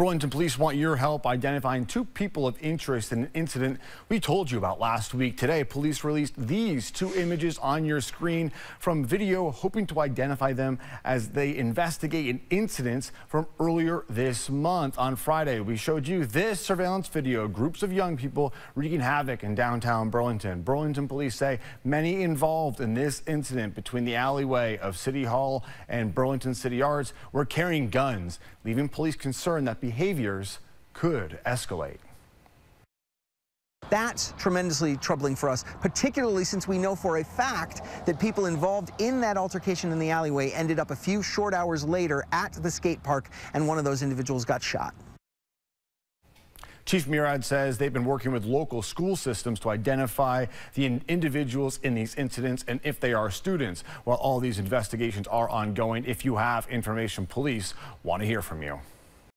Burlington police want your help identifying two people of interest in an incident we told you about last week. Today, police released these two images on your screen from video, hoping to identify them as they investigate an incident from earlier this month. On Friday, we showed you this surveillance video, groups of young people wreaking havoc in downtown Burlington. Burlington police say many involved in this incident between the alleyway of City Hall and Burlington City Arts were carrying guns, leaving police concerned that behaviors could escalate. That's tremendously troubling for us, particularly since we know for a fact that people involved in that altercation in the alleyway ended up a few short hours later at the skate park, and one of those individuals got shot. Chief Murad says they've been working with local school systems to identify the individuals in these incidents and if they are students. While all these investigations are ongoing, if you have information, police want to hear from you.